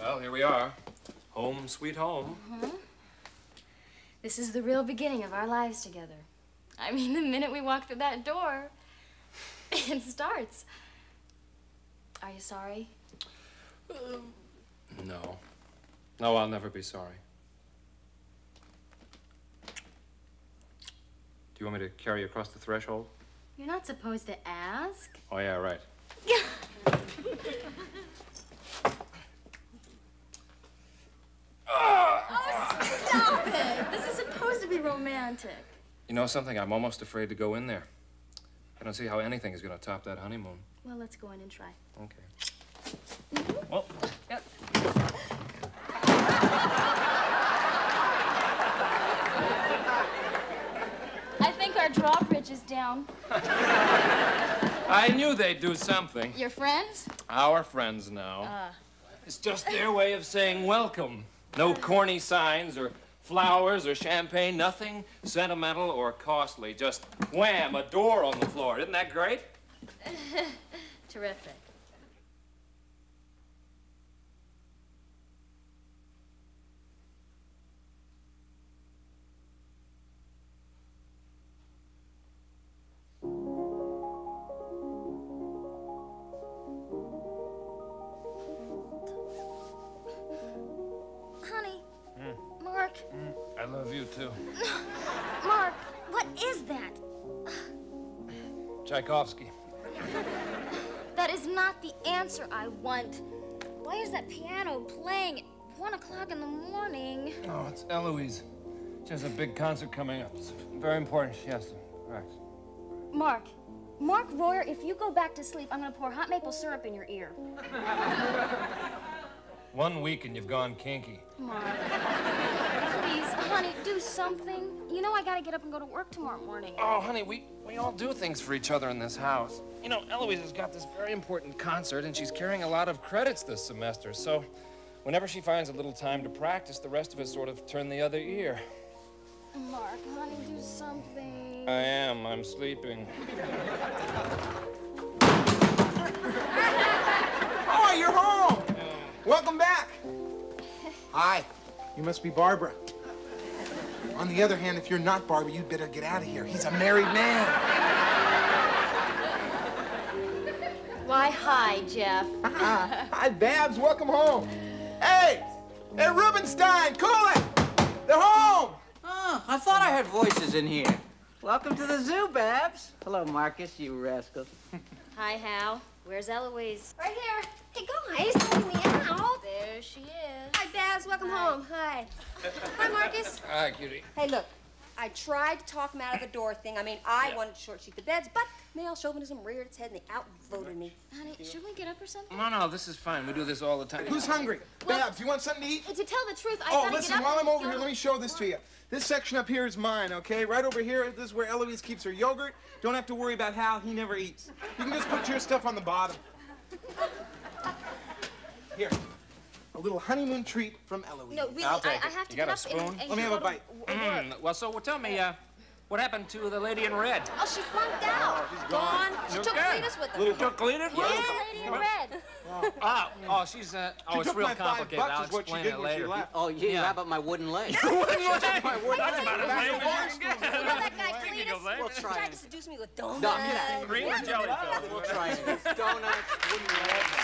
Well, here we are. Home, sweet home. Mm-hmm. This is the real beginning of our lives together. I mean, the minute we walk through that door, it starts. Are you sorry? Um, no. No, I'll never be sorry. Do you want me to carry you across the threshold? You're not supposed to ask. Oh, yeah, right. Stop it! This is supposed to be romantic. You know something? I'm almost afraid to go in there. I don't see how anything is going to top that honeymoon. Well, let's go in and try. Okay. Mm-hmm. Well, I think our drawbridge is down. I knew they'd do something. Your friends? Our friends now. Uh. It's just their way of saying welcome. No corny signs or flowers or champagne, nothing sentimental or costly. Just wham, a door on the floor. Isn't that great? Terrific. Love you too. Mark, what is that? Tchaikovsky. That is not the answer I want. Why is that piano playing at one o'clock in the morning? Oh, it's Eloise. She has a big concert coming up. It's very important. She has to practice. Mark, Mark Royer, if you go back to sleep, I'm gonna pour hot maple syrup in your ear. One week and you've gone kinky. Mark, honey, do something. You know I gotta get up and go to work tomorrow morning. Oh, honey, we, we all do things for each other in this house. You know, Eloise has got this very important concert, and she's carrying a lot of credits this semester. So, whenever she finds a little time to practice, the rest of us sort of turn the other ear. Mark, honey, do something. I am. I'm sleeping. Oh, you're home! Welcome back. Hi. You must be Barbara. On the other hand, if you're not Barbara, you'd better get out of here. He's a married man. Why, hi, Jeff. Hi, Babs. Welcome home. Hey! Hey, Rubenstein, cool it! They're home! Oh, I thought I heard voices in here. Welcome to the zoo, Babs. Hello, Marcus, you rascal. Hi, Hal. Where's Eloise? Right here. Hey, guys, let me out. There she is. Hi, Babs. Welcome home. Hi. Hi, Marcus. Hi, cutie. Hey, look. I tried to talk him out of the door thing. I mean, I wanted to short sheet the beds, but male chauvinism reared its head and they outvoted me. Honey, should we get up or something? No, no, this is fine. We do this all the time. Who's hungry? Babs, you want something to eat? Uh, to tell the truth, I Oh, gotta listen, get up while I'm over go here, let me show this to you. This section up here is mine, okay? Right over here, this is where Eloise keeps her yogurt. Don't have to worry about Hal, he never eats. You can just put your stuff on the bottom. Here, a little honeymoon treat from Eloise. No, really, I'll take I it. have to You get got a up and- spoon? and Let me have a bite. Mm, well, so well, tell me, uh, what happened to the lady in red? Oh, she flunked out. she's gone. She took Okay. Cletus with her. Little- Took Cletus with Yeah, her? lady in red. Oh, oh, she's, uh, oh, She it's took real my five complicated. I'll is what she explain did it when she later. left. Oh, yeah, Yeah. how about my wooden leg? my word. That's Wait, about wait, as wait, lame as you You know that guy We can go Cletus? there. We'll He try tried to seduce me with donuts. No, yeah. Cream or jelly? We'll try it. Donuts, wooden legs,